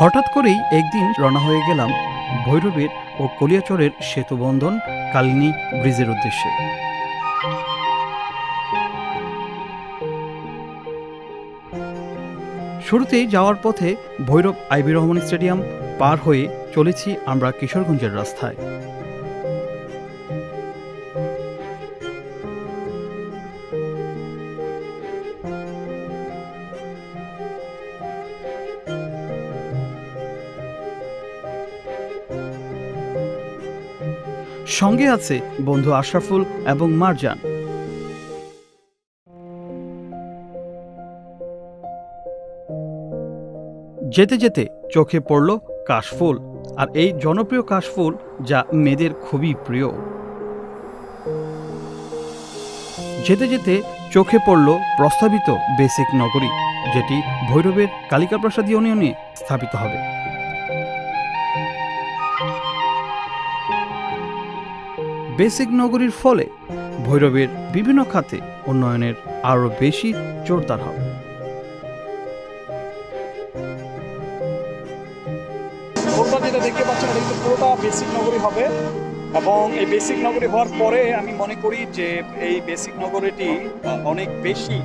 হঠাৎ করেই একদিন রওনা হয়ে গেলাম ভৈরবের ও কলিয়াচরের সেতুবন্ধন কালিনী ব্রিজের উদ্দেশ্যে। শুরুতেই যাওয়ার পথে ভৈরব আইবি রহমান স্টেডিয়াম পার হয়ে চলেছি আমরা কিশোরগঞ্জের রাস্তায়। সঙ্গে আছে বন্ধু আশরাফুল এবং মারজান। যেতে যেতে চোখে পড়ল কাশফুল আর এই জনপ্রিয় কাশফুল যা মেয়েদের খুবই প্রিয়। যেতে যেতে চোখে পড়ল প্রস্তাবিত বেসিক নগরী, যেটি ভৈরবের কালিকাপ্রসাদ ইউনিয়নে স্থাপিত হবে। বেসিক নগরীর ফলে ভৈরবের বিভিন্ন খাতে উন্নয়নের আরও বেশি জোরদার হবে। দেখতে পাচ্ছেন কিন্তু বেসিক নগরী হবে এবং এই বেসিক নগরী হওয়ার পরে আমি মনে করি যে এই বেসিক নগরীটি অনেক বেশি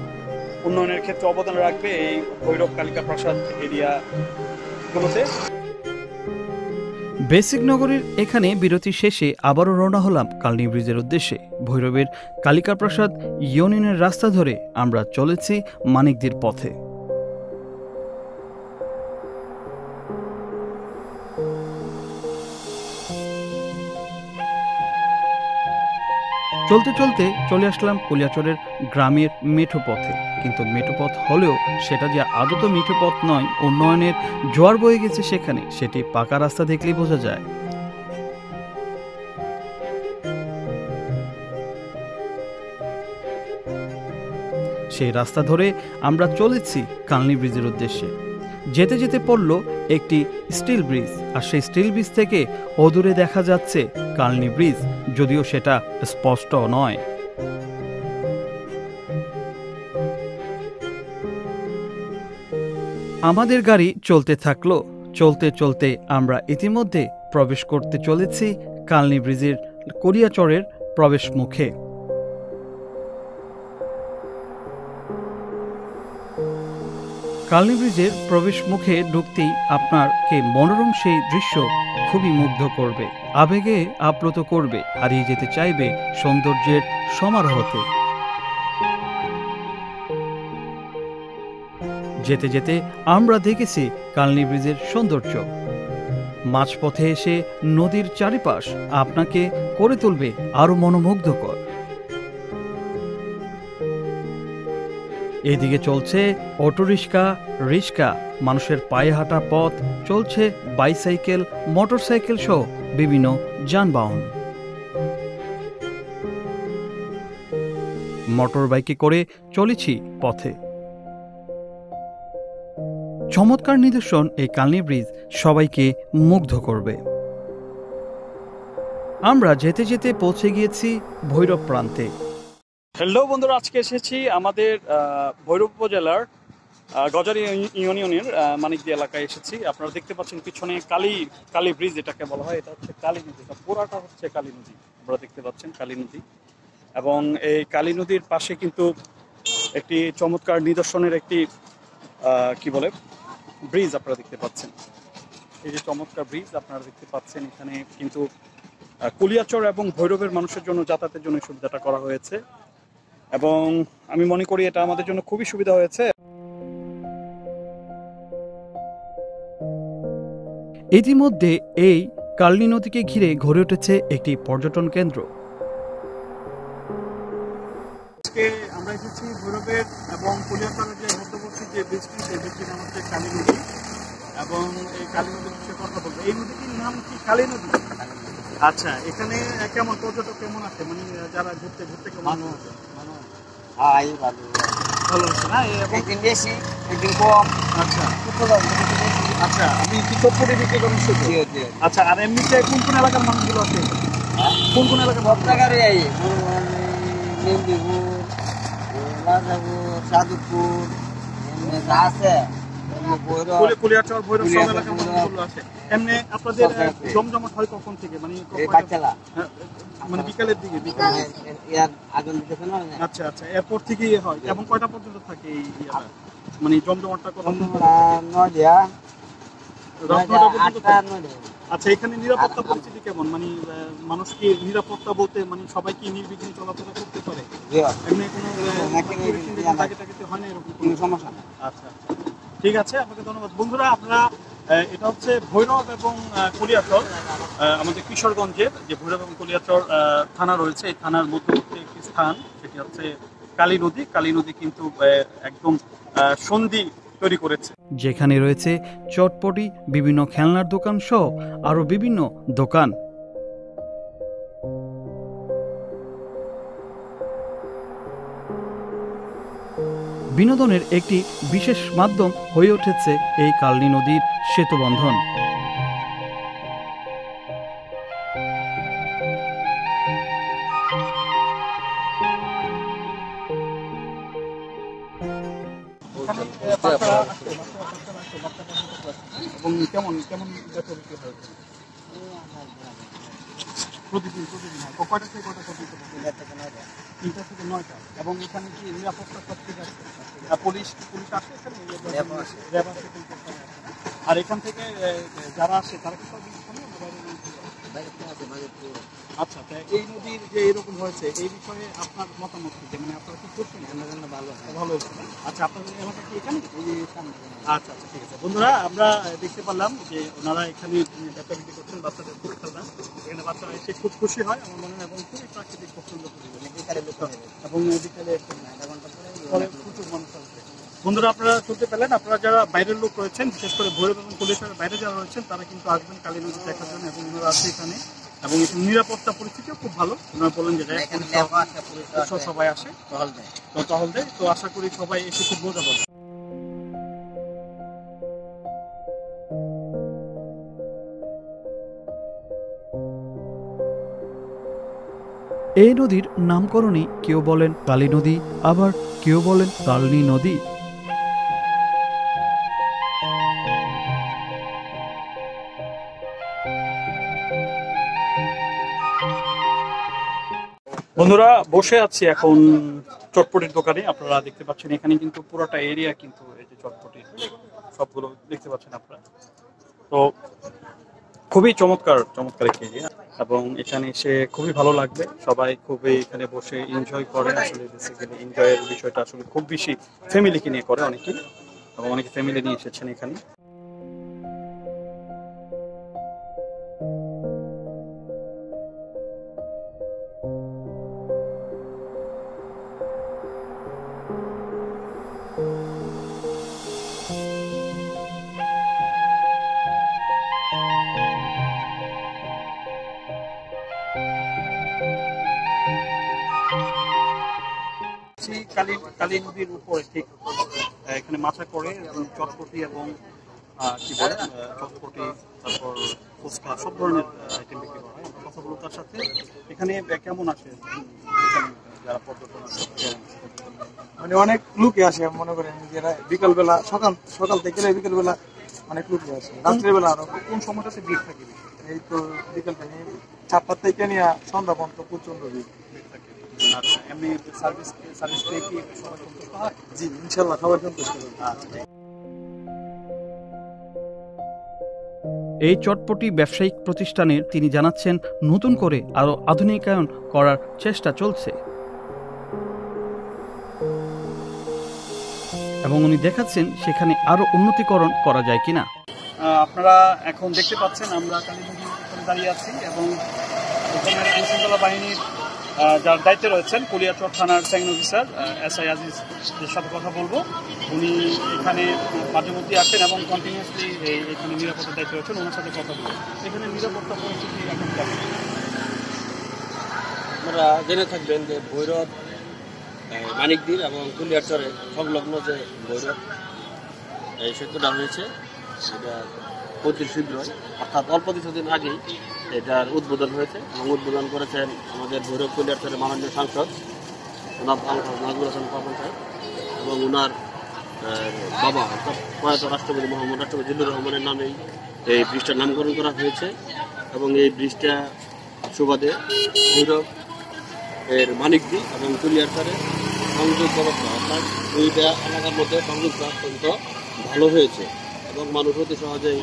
উন্নয়নের ক্ষেত্রে অবদান রাখবে এই ভৈরব কালিকা প্রাসাদ এরিয়াগুলোতে। বেসিক নগরের এখানে বিরতি শেষে আবারও রওনা হলাম কালনি ব্রিজের উদ্দেশ্যে। ভৈরবের কালিকাপ্রসাদ ইউনিয়নের রাস্তা ধরে আমরা চলেছি মানিকদের পথে। চলতে চলতে চলে আসলাম কলিয়াচরের গ্রামের মেঠো পথে কিন্তু মেঠো পথ হলেও সেটা যে আদত মেঠো পথ নয়, উন্নয়নের জোয়ার বয়ে গেছে সেখানে, সেটি পাকা রাস্তা দেখলেই বোঝা যায়। সেই রাস্তা ধরে আমরা চলেছি কালনি ব্রিজের উদ্দেশ্যে। যেতে যেতে পড়ল একটি স্টিল ব্রিজ, আর সেই স্টিল ব্রিজ থেকে অদূরে দেখা যাচ্ছে কালনি ব্রিজ, যদিও সেটা স্পষ্ট নয়। আমাদের গাড়ি চলতে থাকল। চলতে চলতে আমরা ইতিমধ্যে প্রবেশ করতে চলেছি কালনি ব্রিজের করিয়াচরের প্রবেশ মুখে কালনি ব্রিজের প্রবেশ মুখে ঢুকতেই আপনাকে মনোরম সেই দৃশ্য খুবই মুগ্ধ করবে, আবেগে আপ্লুত করবে, হারিয়ে যেতে চাইবে সৌন্দর্যের সমারোহতে। যেতে যেতে আমরা দেখেছি কালনি ব্রিজের সৌন্দর্য। মাঝপথে এসে নদীর চারিপাশ আপনাকে করে তুলবে আরও মনোমুগ্ধকর। এদিকে চলছে অটোরিক্সা রিক্সা মানুষের পায়ে হাঁটা পথ, চলছে বাইসাইকেল, মোটরসাইকেল সহ বিভিন্ন যানবাহন। মোটর বাইকে করে চলেছি পথে। চমৎকার নিদর্শন এই কালনি ব্রিজ সবাইকে মুগ্ধ করবে। আমরা যেতে যেতে পৌঁছে গিয়েছি ভৈরব প্রান্তে। হ্যালো বন্ধুরা, আজকে এসেছি আমাদের ভৈরব উপজেলার গজারি ইউনিয়নের মানিকদি এলাকায় এসেছি। আপনারা দেখতে পাচ্ছেন পিছনে কালী কালী ব্রিজ এটাকে বলা হয়, এটা হচ্ছে কালী নদী। এটা পুরাটা হচ্ছে কালী নদী। আপনারা দেখতে পাচ্ছেন কালী নদী। এবং এই কালী নদীর পাশে কিন্তু একটি চমৎকার নিদর্শনের একটি কি বলে, ব্রিজ আপনারা দেখতে পাচ্ছেন। এই যে চমৎকার ব্রিজ আপনারা দেখতে পাচ্ছেন, এখানে কিন্তু কুলিয়াচর এবং ভৈরবের মানুষের জন্য যাতায়াতের জন্য সুবিধাটা করা হয়েছে। এবং আমি মনে করি এটা আমাদের জন্য খুবই সুবিধা হয়েছে। ইতিমধ্যে এই কালনী নদীকে ঘিরে গড়ে উঠেছে একটি পর্যটন কেন্দ্র। আজকে আমরা এসেছি ভৈরবের এবং যে মধ্যবর্তী যে ব্রিজটি সেই ব্রিজটির নাম হচ্ছে কালী নদী। এবং এই কালী নদীর বিষয়ে কথা বলব। এই নদীটির নাম কি কালী নদী? আচ্ছা এখানে কেমন পর্যটক কেমন আছে? মানে যারা ঘুরতে ঘুরতে কেমন মানুষ ভালো। ভালো হচ্ছে না? এই একদিন বেশি একদিন কম। আচ্ছা। আচ্ছা আমি কি চপ্পটি বিক্রি করেন জিও আচ্ছা আর এমনিতে কোন কোন এলাকার মানুষগুলো আছে? কোন কোন এলাকার সব জায়গারই আই মেহেন্দিপুর লাজাপুর সাধুপুর আছে এমনি আপনাদের। জমজমাট হয় কখন থেকে? মানে মানে বিকালের দিকে বিকালে ইয়ার আগুন দিতেছে না? আচ্ছা আচ্ছা। এরপর থেকেই হয়। এবং কয়টা পর্যন্ত থাকে এই মানে জমজমাটটা কত। আচ্ছা এখানে নিরাপত্তা পরিস্থিতি কেমন? মানে মানুষ কি নিরাপত্তা বলতে মানে সবাই কি নির্বিঘ্নে চলাফেরা করতে পারে? এমনি কোনো ইয়া। হয় না। এরকম কোনো? সমস্যা আচ্ছা আচ্ছা। ঠিক আছে আপনাকে ধন্যবাদ। বন্ধুরা আপনারা এটা হচ্ছে ভৈরব এবং কলিয়াচর আমাদের কিশোরগঞ্জের যে ভৈরব এবং কলিয়াচর থানা রয়েছে। এই থানার মধ্যবর্তী একটি স্থান, সেটি হচ্ছে কালী নদী। কালী নদী কিন্তু একদম সন্ধি তৈরি করেছে। যেখানে রয়েছে চটপটি, বিভিন্ন খেলনার দোকান সহ আরও বিভিন্ন দোকান। বিনোদনের একটি বিশেষ মাধ্যম হয়ে উঠেছে এই কালনী নদীর সেতুবন্ধন। কেমন কেমন প্রতিদিন প্রতিদিন হয়। কয়টা থেকে কয়টা থেকে? নয়টা। তিনটা থেকে নয়টা। এবং এখানে কি নিরাপত্তা সব আছে? আর পুলিশ পুলিশ আসে এখানে? র্যাব আসে। আর এখান থেকে যারা আসে তারা কি সব এখানে না বাইরে থেকে আসে? আচ্ছা তা এই নদীর যে এরকম হয়েছে এই বিষয়ে আপনার মতামত কি? মানে আপনারা কি করছেন? ভালো ভালো আচ্ছা আপনাদের এলাকা কি এখানে? আচ্ছা আচ্ছা ঠিক আছে। বন্ধুরা আমরা দেখতে পারলাম যে ওনারা এখানে ব্যবসা বিক্রি করছেন বাচ্চাদের খুব খেলনা এখানে বাচ্চারা এসে খুব খুশি হয় আমার মনে হয় এবং খুবই প্রাকৃতিক পছন্দ পরিবেশ এবং বিকালে পরে প্রচুর মানুষ বন্ধুরা আপনারা শুনতে পেলেন আপনারা যারা বাইরের লোক রয়েছেন বিশেষ করে ভৈরব এবং কলেশ্বরের বাইরে যারা রয়েছেন তারা কিন্তু আসবেন কালী নদী দেখার জন্য এবং ওনারা আছে এখানে। এবং নিরাপত্তা পরিস্থিতিও খুব ভালো। ওনারা বলেন যে সবাই আসে। তো টহল দেয়। তো আশা করি সবাই এসে খুব মজা পাবে। এই নদীর নামকরণই কেউ বলেন কালী নদী আবার কেউ বলেন কালনী নদী। বন্ধুরা, বসে আছি এখন চটপটির দোকানে। আপনারা দেখতে পাচ্ছেন এখানে কিন্তু পুরোটা এরিয়া কিন্তু এই যে চটপটি, সবগুলো দেখতে পাচ্ছেন আপনারা। তো খুবই চমৎকার চমৎকার একটি এরিয়া এবং এখানে এসে খুবই ভালো লাগবে। সবাই খুবই এখানে বসে এনজয় করে। আসলে বেসিক্যালি এনজয়ের বিষয়টা আসলে খুব বেশি ফ্যামিলিকে নিয়ে করে অনেকেই এবং অনেকে ফ্যামিলি নিয়ে এসেছেন এখানে। কালী কালী নদীর উপরে ঠিক এখানে মাথা করে এবং চটপটি এবং কি বলে চটপটি তারপর ফুচকা সব ধরনের আইটেম বিক্রি করা হয়। কথা বলব তার সাথে। এখানে কেমন আসে যারা পর্যটন মানে অনেক লোকই আসে মনে করেন নিজেরা বিকালবেলা সকাল সকাল থেকে বিকেলবেলা অনেক লোকই আসে। রাত্রিবেলা আরও কোন সময়টাতে ভিড় থাকে এই তো বিকেল থেকে চারটা থেকে নিয়ে সন্ধ্যা পর্যন্ত প্রচণ্ড ভিড়। আচ্ছা এমনি সার্ভিস সার্ভিস পেয়ে কি সবাই সন্তুষ্ট হয়? জি ইনশাল্লাহ সবার সন্তুষ্ট আচ্ছা এই চটপটি ব্যবসায়িক প্রতিষ্ঠানের তিনি জানাচ্ছেন নতুন করে আরও আধুনিকায়ন করার চেষ্টা চলছে। এবং উনি দেখাচ্ছেন সেখানে আরও উন্নতিকরণ করা যায় কিনা। আপনারা এখন দেখতে পাচ্ছেন আমরা ওখানে দাঁড়িয়ে আছি এবং আইনশৃঙ্খলা বাহিনীর যার দায়িত্বে রয়েছেন কুলিয়াচর থানার second officer S I Aziz, এর সাথে কথা বলব। উনি এখানে মাঝে মধ্যে আসেন এবং কন্টিনিউসলি এখানে নিরাপত্তার দায়িত্বে রয়েছেন, ওনার সাথে কথা বলব। এখানে নিরাপত্তা পরিস্থিতি এখন কেমন? জেনে থাকবেন যে ভৈরব মানিকদির এবং কুলিয়ারচরে সংলগ্ন যে ভৈরব এই সেতুটা হয়েছে সেটা প্রতি শীঘ্রই, অর্থাৎ অল্প কিছুদিন আগেই এটার উদ্বোধন হয়েছে এবং উদ্বোধন করেছেন আমাদের ভৈরব কুলিয়ারচরের মাননীয় সাংসদ নাজমুল হাসান পাপন সাহেব এবং ওনার বাবা অর্থাৎ প্রয়াত রাষ্ট্রপতি মোহাম্মদ রাষ্ট্রপতি জিল্লুর রহমানের নামেই এই ব্রিজটার নামকরণ করা হয়েছে এবং এই ব্রিজটা সুবাদে ভৈরব এর মানিকদি এবং কুলিয়ারপাড়ে সংযোগ ব্যবস্থা, অর্থাৎ দুইটা এলাকার মধ্যে সংযোগটা অত্যন্ত ভালো হয়েছে এবং মানুষ অতি সহজেই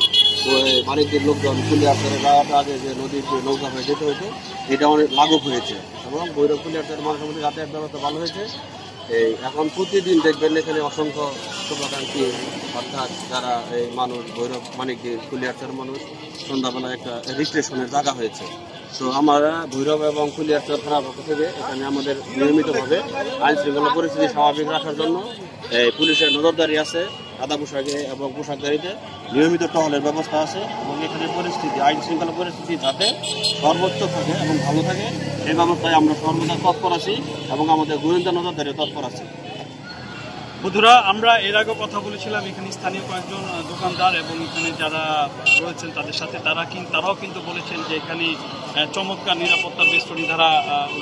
মানিকদির লোকজন কুলিয়ারপাড়ে যাওয়াটা আগে যে নদীর যে নৌকা হয়ে যেতে হয়েছে, এটা অনেক লাঘব হয়েছে। এবং ভৈরব কুলিয়ারপাড়ের মানুষের মধ্যে যাতায়াত ব্যবস্থা ভালো হয়েছে। এই এখন প্রতিদিন দেখবেন এখানে অসংখ্য শুভাকাঙ্ক্ষী, অর্থাৎ যারা এই মানুষ, ভৈরব মানিকদির কুলিয়ারচার মানুষ, সন্ধ্যাবেলা একটা রিক্রেশনের জায়গা হয়েছে। তো আমরা ভৈরব এবং কুলিয়ারচর থানার পক্ষ থেকে এখানে আমাদের নিয়মিতভাবে আইন শৃঙ্খলা পরিস্থিতি স্বাভাবিক রাখার জন্য এই পুলিশের নজরদারি আছে আদা পোশাকে এবং পোশাকদারিতে নিয়মিত টহলের ব্যবস্থা আছে এবং এখানে পরিস্থিতি, আইন শৃঙ্খলা পরিস্থিতি যাতে সর্বোচ্চ থাকে এবং ভালো থাকে এই ব্যবস্থায় আমরা সর্বদা তৎপর আছি এবং আমাদের গোয়েন্দা নজরদারি তৎপর আছি। বন্ধুরা, আমরা এর আগে কথা বলেছিলাম, এখানে স্থানীয় কয়েকজন দোকানদার এবং এখানে যারা রয়েছেন তাদের সাথে, তারা কিন্তু তারাও কিন্তু বলেছেন যে এখানে চমৎকার নিরাপত্তার বেষ্টনী ধারা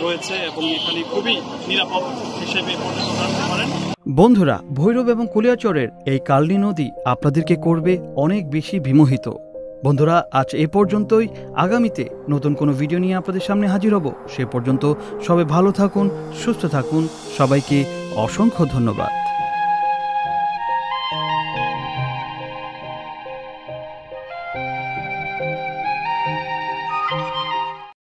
রয়েছে এবং এখানে খুবই নিরাপদ হিসেবে পর্যটন বন্ধুরা, ভৈরব এবং কুলিয়াচরের এই কালনি নদী আপনাদেরকে করবে অনেক বেশি বিমোহিত। বন্ধুরা, আজ এ পর্যন্তই। আগামীতে নতুন কোনো ভিডিও নিয়ে আপনাদের সামনে হাজির হব। সে পর্যন্ত সবাই ভালো থাকুন, সুস্থ থাকুন। সবাইকে অসংখ্য ধন্যবাদ।